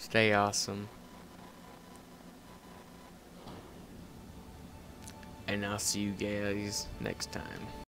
Stay awesome. And I'll see you guys next time.